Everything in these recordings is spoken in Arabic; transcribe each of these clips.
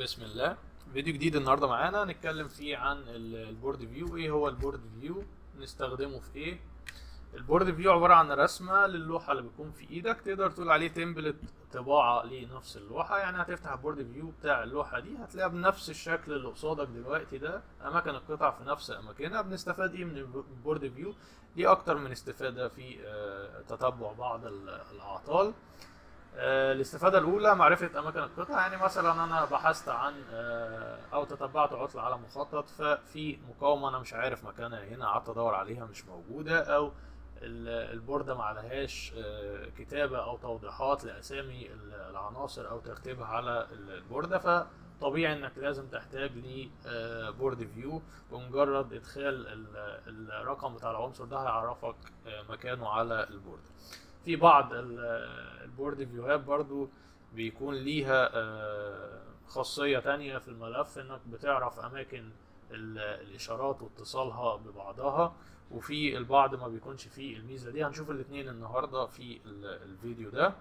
بسم الله. فيديو جديد النهارده معانا. نتكلم فيه عن ال- ال board view. إيه هو ال board view؟ نستخدمه في إيه؟ ال board view عبارة عن رسمة للوحة اللي بتكون في إيدك. تقدر تقول عليه template طباعة لنفس اللوحة. يعني هتفتح ال board view بتاع اللوحة دي هتلاقيها بنفس الشكل اللي قصادك دلوقتي ده. أماكن القطع في نفس أماكنها. بنستفاد إيه من ال board view؟ دي أكتر من استفادة في آه، تتبع بعض ال- الأعطال. الاستفادة الأولى معرفة أماكن القطع يعني مثلا أنا بحثت عن آه، أو تتبعت عطل على مخطط ففي مقاومة أنا مش عارف مكانها هنا قعدت أدور عليها مش موجودة أو ال- البوردة معلهاش آه، كتابة أو توضيحات لأسامي ال- العناصر أو ترتيبها على ال- البوردة فطبيعي إنك لازم تحتاج لبورد فيو بمجرد إدخال ال- الرقم بتاع العنصر ده هيعرفك آه، مكانه على البوردة. في بعض ال- ال board view هات برضو بيكون ليها آه، خاصية تانية في الملف إنك بتعرف أماكن ال- الإشارات واتصالها ببعضها وفي البعض ما بيكونش فيه الميزة دي. هنشوف الاتنين النهاردة في ال- الفيديو ده.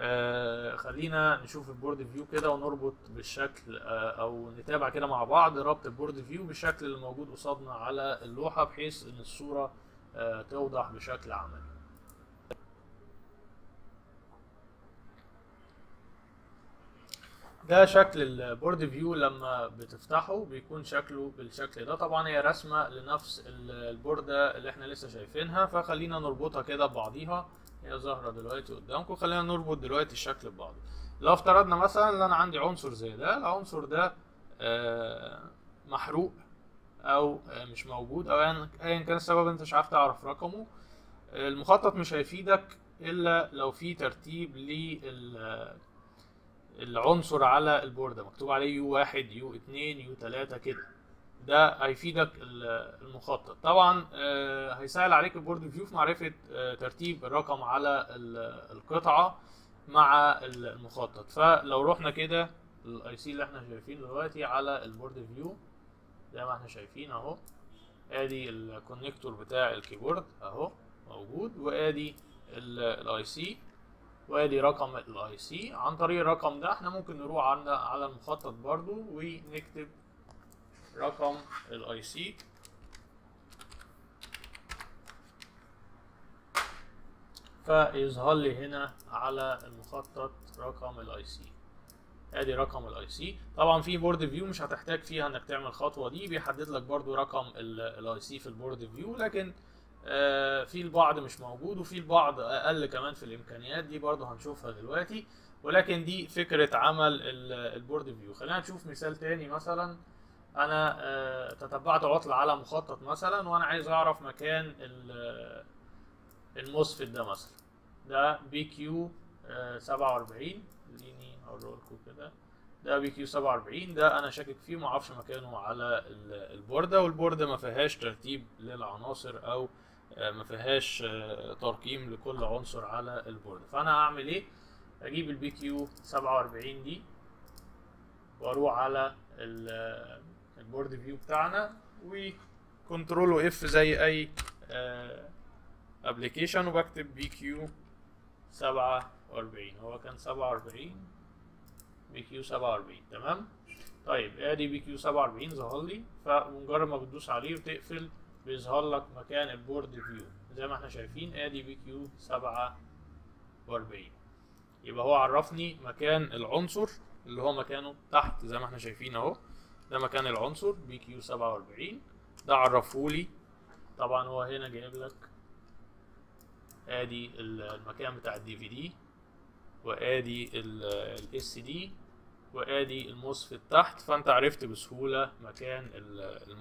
آه، خلينا نشوف ال board view كده ونربط بالشكل آه، أو نتابع كده مع بعض ربط ال board view بالشكل اللي موجود قصادنا على اللوحة بحيث إن الصورة آه، توضح بشكل عملي. ده شكل ال board view لما بتفتحه بيكون شكله بالشكل ده. طبعا هي رسمة لنفس ال- البوردة اللي إحنا لسه شايفينها فخلينا نربطها كده ببعضيها. هي ظاهرة دلوقتي قدامكم. خلينا نربط دلوقتي الشكل ببعضه. لو افترضنا مثلا إن أنا عندي عنصر زي ده العنصر ده آه، محروق أو آه، مش موجود أو ايا كان السبب أنت مش عارف تعرف رقمه المخطط مش هيفيدك إلا لو في ترتيب لل العنصر على البوردة مكتوب عليه U واحد U اتنين U تلاتة كده. ده هيفيدك ال- المخطط. طبعا آه، هيسهل عليك ال board view في معرفة آه، ترتيب الرقم على ال- القطعة مع ال- المخطط. فلو رحنا كده ال IC اللي إحنا شايفينه دلوقتي على ال board view زي ما إحنا شايفين اهو. ادي ال connector بتاع ال keyboard اهو موجود وادي ال IC وادي رقم ال IC عن طريق الرقم ده إحنا ممكن نروح على المخطط برضو ونكتب رقم ال IC فيظهر لي هنا على المخطط رقم الاي سي ادي رقم الاي سي طبعا في board view مش هتحتاج فيها انك تعمل الخطوه دي بيحدد لك برضو رقم ال IC في ال board view لكن في البعض مش موجود وفي البعض أقل كمان في الإمكانيات. دي برضو هنشوفها دلوقتي. ولكن دي فكرة عمل ال- ال board view. خلينا نشوف مثال تاني مثلا. أنا آه، تتبعت عطل على مخطط مثلا وأنا عايز أعرف مكان ال- ال MOSFET ده مثلا. ده PQ 47 خليني اوريه لكم كده. ده PQ 47 ده أنا شاكك فيه معرفش مكانه على ال- البورده والبورده ما فيهاش ترتيب للعناصر أو آه، ما فيهاش آه، ترقيم لكل عنصر على البورده فأنا هعمل إيه؟ أجيب ال PQ 47 دي وأروح على ال- ال board view بتاعنا و control F زي أي application وبكتب PQ 47 هو كان 47 PQ 47 تمام؟ طيب ادي PQ 47 ظهر لي؟ فمجرد ما بتدوس عليه وتقفل بيظهر لك مكان ال board view. زي ما إحنا شايفين ادي PQ 47 يبقى هو عرفني مكان العنصر اللي هو مكانه تحت زي ما إحنا شايفين اهو. ده مكان العنصر PQ 47 ده عرفهولي طبعا هو هنا جايب لك ادي المكان بتاع ال DVD وادي ال SD وادي ال MOSFET تحت. فانت عرفت بسهولة مكان ال-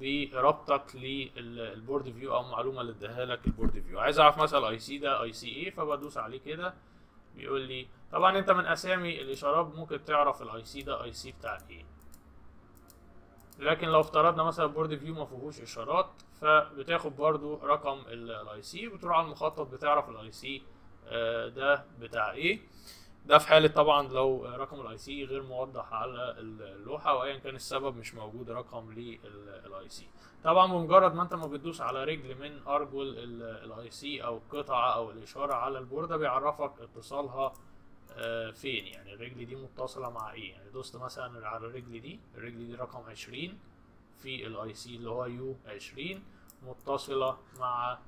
بربطك لل board view أو المعلومه اللي اداها لك ال board view. عايز أعرف مثلا اي سي ده اي سي إيه فبدوس عليه كده بيقول لي طبعا أنت من أسامي الإشارات ممكن تعرف الاي سي ده اي سي بتاع إيه. لكن لو افترضنا مثلا ال board view ما فيهوش إشارات فبتاخد برضو رقم ال IC بتروح على المخطط بتعرف ال IC ده بتاع إيه. ده في حالة طبعا لو رقم ال IC غير موضح على اللوحة وايا كان السبب مش موجود رقم لل IC طبعا بمجرد ما أنت ما بتدوس على رجل من أرجل ال IC أو القطعة أو الإشارة على البوردة بيعرفك اتصالها آه، فين. يعني الرجل دي متصلة مع إيه؟ يعني دوست مثلا على الرجل دي الرجل دي رقم عشرين في الاي سي اللي هو يو عشرين متصلة مع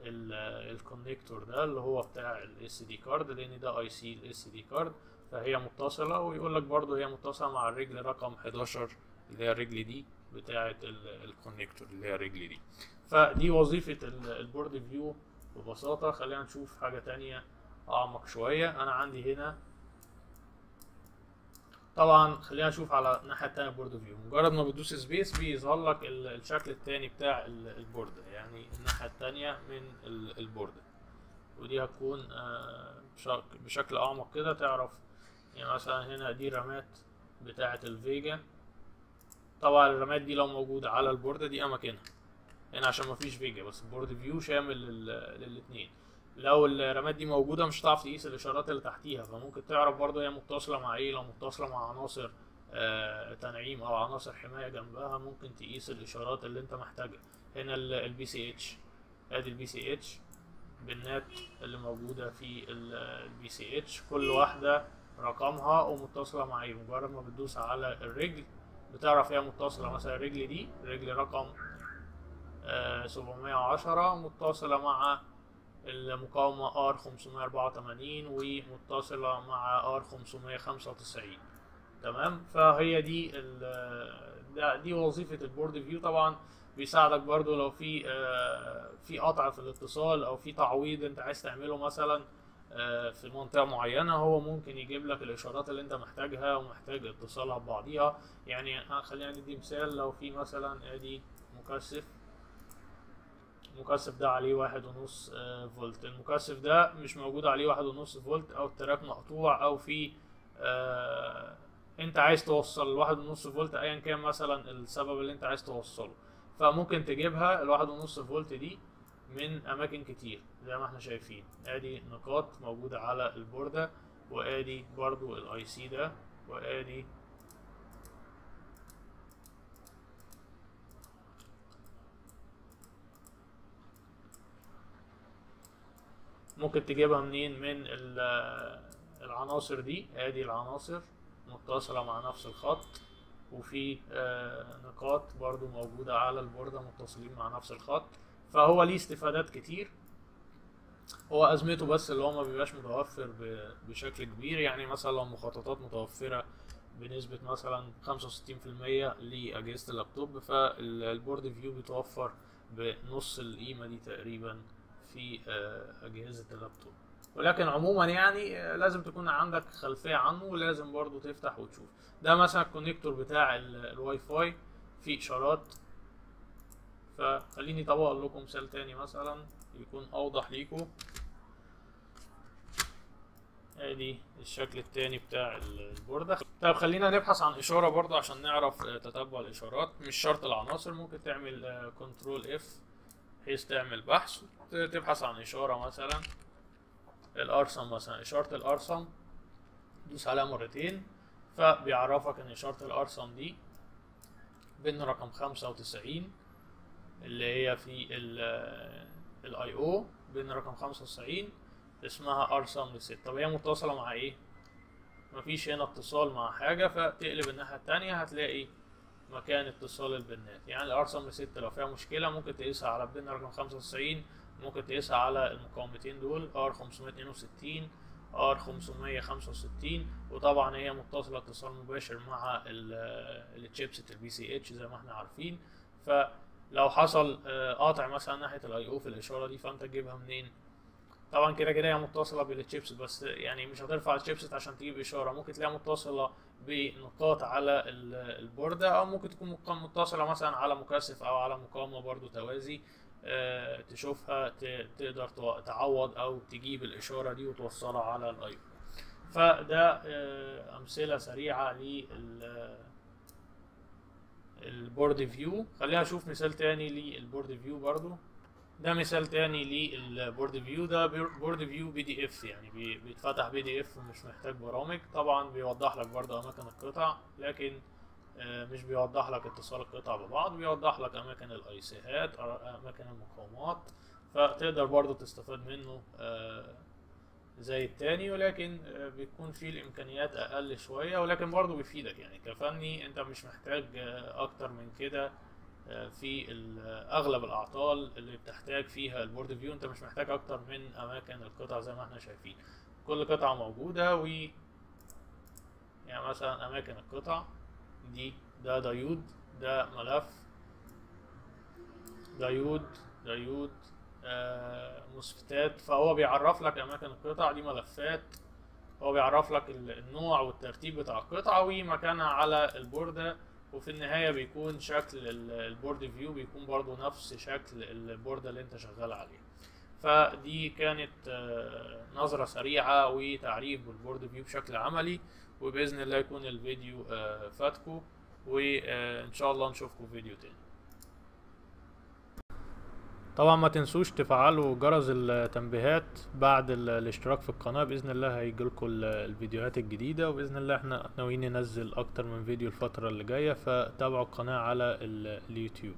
ال connector ده اللي هو بتاع ال SD card لأن ده IC ال SD card فهي متصلة. ويقول لك برضو هي متصلة مع الرجل رقم 11 اللي هي الرجل دي بتاعة ال connector اللي هي الرجل دي. فدي وظيفة ال board view ببساطة. خلينا نشوف حاجة تانية أعمق شوية. أنا عندي هنا طبعا خلينا نشوف على الناحية التانية board view مجرد ما بتدوس space بيظهر لك ال- الشكل التاني بتاع ال- البوردة يعني الناحية التانية من ال- البوردة ودي هتكون آه، بشك- بشكل أعمق كده تعرف. يعني مثلا هنا دي رامات بتاعة ال VGA طبعا الرامات دي لو موجودة على البوردة دي أماكنها. هنا عشان مفيش VGA بس ال board view شامل لل- للاتنين. لو الرامات دي موجودة مش هتعرف تقيس الإشارات اللي تحتيها فممكن تعرف برضه هي متصلة مع إيه. لو متصلة مع عناصر آه تنعيم أو عناصر حماية جنبها ممكن تقيس الإشارات اللي أنت محتاجها. هنا ال PCH آدي ال PCH بالبنات اللي موجودة في ال PCH كل واحدة رقمها ومتصلة مع إيه. مجرد ما بتدوس على الرجل بتعرف هي متصلة. مثلا الرجل دي رجل رقم سبعمية وعشرة متصلة مع المقاومة R خمسمية أربعة وتمانين ومتصلة مع R خمسمية خمسة وتسعين. تمام؟ فهي دي دي وظيفة ال board view. طبعا بيساعدك برضو لو في آه، في قطع في الاتصال أو في تعويض أنت عايز تعمله مثلا آه، في منطقة معينة هو ممكن يجيب لك الإشارات اللي أنت محتاجها ومحتاج اتصالها ببعضيها. يعني آه، خلينا ندي مثال. لو في مثلا أدي مكثف. المكثف ده عليه واحد ونص آه، فولت. المكثف ده مش موجود عليه واحد ونص فولت أو ال track مقطوع أو في آه، أنت عايز توصل الواحد ونص فولت أيا كان مثلا السبب اللي أنت عايز توصله. فممكن تجيبها الواحد ونص فولت دي من أماكن كتير زي ما إحنا شايفين. آدي نقاط موجودة على البوردة وآدي برضو ال IC ده وآدي ممكن تجيبها منين؟ من ال- العناصر دي. آدي العناصر متصلة مع نفس الخط. وفي آه، نقاط برضو موجودة على البوردة متصلين مع نفس الخط. فهو ليه استفادات كتير. هو أزمته بس اللي هو ما بيبقاش متوفر بشكل كبير. يعني مثلا لو مخططات متوفرة بنسبة مثلا خمسة وستين في المية لأجهزة اللابتوب فال board view بيتوفر بنص القيمة دي تقريبا. في آه، أجهزة اللابتوب. ولكن عموما يعني آه، لازم تكون عندك خلفية عنه ولازم برضو تفتح وتشوف. ده مثلا ال connector بتاع ال- الواي فاي فيه إشارات. فخليني طب أقول لكم مثال تاني مثلا يكون أوضح ليكم آدي الشكل التاني بتاع ال- البوردة. طيب خلينا نبحث عن إشارة برضه عشان نعرف آه، تتبع الإشارات. مش شرط العناصر ممكن تعمل كنترول إف. بحيث تعمل بحث تبحث عن إشارة مثلا الأرسم مثلا إشارة الأرسم دوس عليها مرتين فبيعرفك إن إشارة الأرسم دي pin رقم خمسة وتسعين اللي هي في ال IO pin رقم 95 اسمها RSMRST طب هي متصلة مع إيه؟ مفيش هنا اتصال مع حاجة فتقلب الناحية التانية هتلاقي مكان اتصال البنات. يعني ال RSMRST لو فيها مشكلة ممكن تقيسها على pin رقم 95 ممكن تقيسها على المقاومتين دول R 562 R 565 وطبعا هي متصلة اتصال مباشر مع ال chipset ال PCH زي ما إحنا عارفين. ف لو حصل آه، قاطع مثلا ناحية ال IO في الإشارة دي فأنت تجيبها منين؟ طبعا كده كده هي متصلة بالتشيبس بس يعني مش هترفع الشيبس عشان تجيب إشارة. ممكن تلاقيها متصلة بنقاط على ال- البورده أو ممكن تكون متصلة مثلا على مكثف أو على مقاومة برضو توازي آه، تشوفها تقدر تعوض أو تجيب الإشارة دي وتوصلها على ال IO فده آه، أمثلة سريعة لل ال board view. خلينا نشوف مثال تاني لل board view برضو. ده مثال تاني لل board view ده board view PDF يعني بي- بيتفتح PDF مش محتاج برامج. طبعا بيوضح لك برضو أماكن القطع لكن آه، مش بيوضح لك اتصال القطع ببعض بيوضح لك أماكن الأيسيهات أماكن المقاومات. فتقدر برضو تستفاد منه آه، زي التاني ولكن آه، بيكون فيه الإمكانيات أقل شوية ولكن برضه بيفيدك يعني. كفني أنت مش محتاج أكتر من كده. في ال- آه، أغلب الأعطال اللي بتحتاج فيها ال board view أنت مش محتاج أكتر من أماكن القطع زي ما إحنا شايفين. كل قطعة موجودة و يعني مثلا أماكن القطع دي ده دايود ده ملف diode diode آه MOSFET ات فهو بيعرف لك أماكن القطع دي ملفات. هو بيعرف لك ال- النوع والترتيب بتاع القطعة ومكانها على البوردة وفي النهاية بيكون شكل ال- ال board view بيكون برضو نفس شكل البوردة اللي انت شغال عليها فدي كانت آه، نظرة سريعة وتعريف بال board view بشكل عملي وبإذن الله يكون الفيديو آه، فادكم وإن شاء الله نشوفكم في فيديو تاني. طبعا ما تنسوش تفعلوا جرس التنبيهات بعد ال- الاشتراك في القناة بإذن الله هيجيلكوا ال- الفيديوهات الجديدة وبإذن الله إحنا ناويين ننزل أكتر من فيديو الفترة اللي جاية فتابعوا القناة على ال- اليوتيوب.